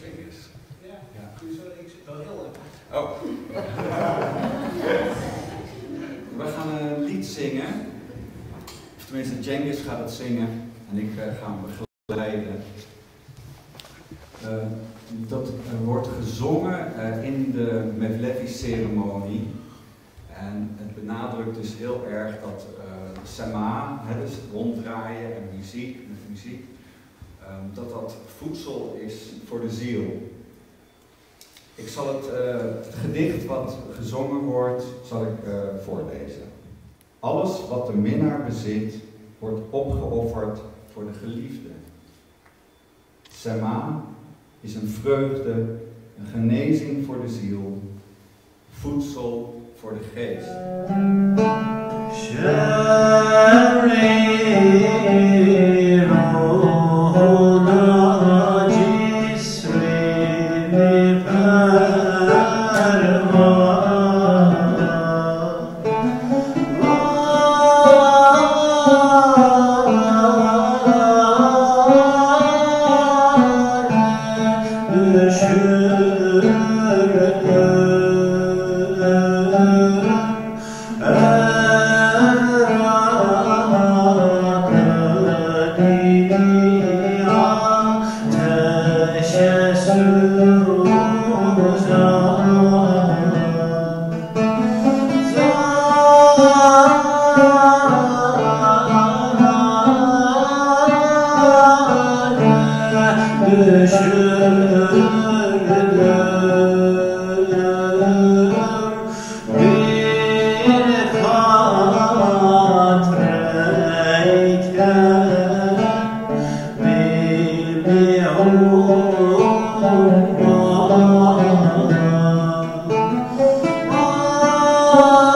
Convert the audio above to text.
Ja, Ja. zit wel heel erg. Oh. We gaan een lied zingen. Of tenminste, Cengiz gaat het zingen en ik eh, ga hem begeleiden. Eh, dat eh, wordt gezongen in de Mevlevi-ceremonie. En het benadrukt dus heel erg dat Sama, hè, dus ronddraaien en muziek, met muziek, ehm, dat dat voedsel is voor de ziel. Ik zal het, eh, gedicht wat gezongen wordt, zal ik eh, voorlezen. Alles wat de minnaar bezit, wordt opgeofferd voor de geliefde. Sema is een vreugde, een genezing voor de ziel, voedsel voor de geest. Amen. Allah.